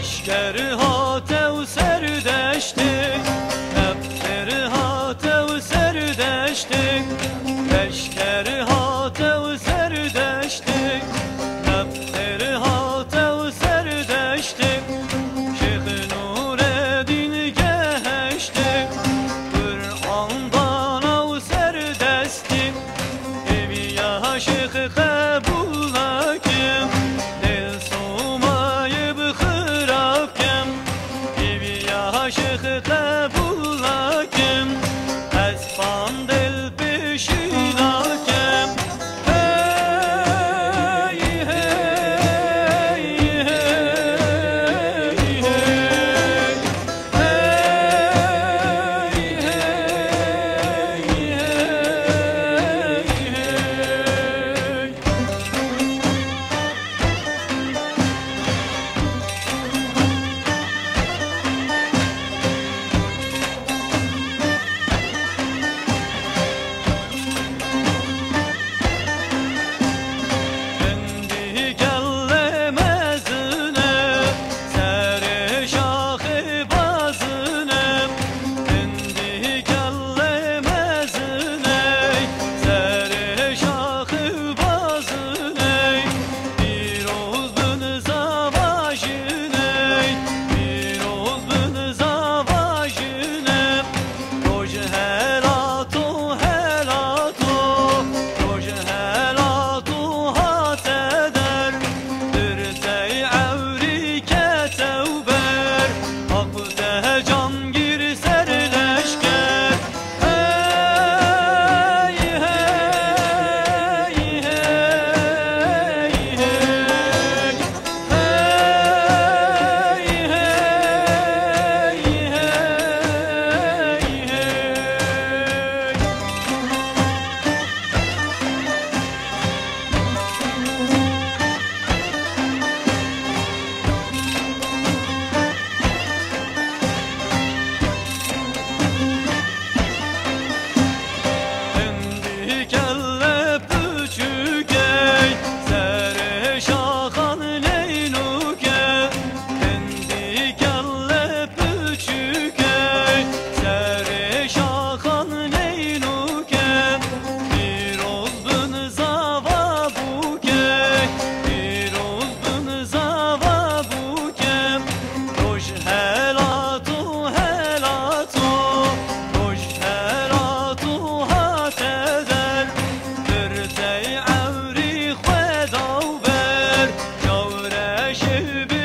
لشکرها تو سردشته kalbim